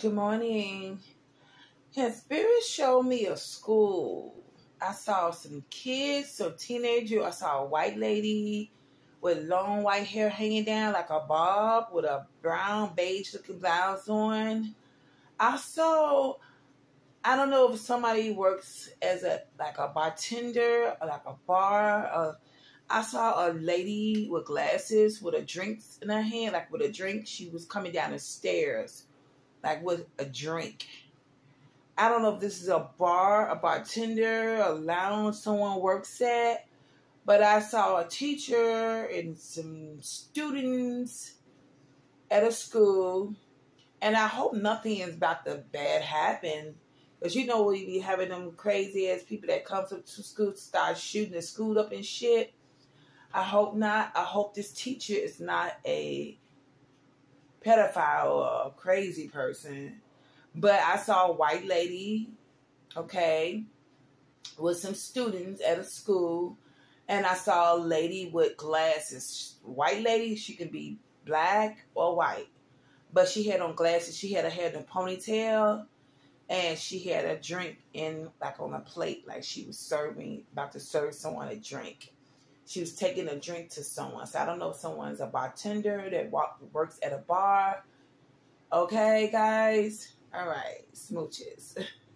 Good morning. Can Spirit show me a school? I saw some kids, some teenagers. I saw a white lady with long white hair hanging down like a bob with a brown beige looking blouse on. I saw I don't know if somebody works as a like a bartender or like a bar. Or, I saw a lady with glasses with a drink in her hand, like with a drink. She was coming down the stairs like with a drink. I don't know if this is a bar, a bartender, a lounge someone works at, but I saw a teacher and some students at a school, and I hope nothing is about to bad happen. Because you know we be having them crazy ass people that come to school start shooting the school up and shit. I hope not. I hope this teacher is not a pedophile or a crazy person. But I saw a white lady, okay, with some students at a school, and I saw a lady with glasses. White lady, she can be black or white, but she had on glasses. She had her hair in a ponytail, and she had a drink in like on a plate, like she was serving, about to serve someone a drink she was taking a drink to someone. So I don't know if someone's a bartender that walk, works at a bar. Okay, guys. All right, smooches.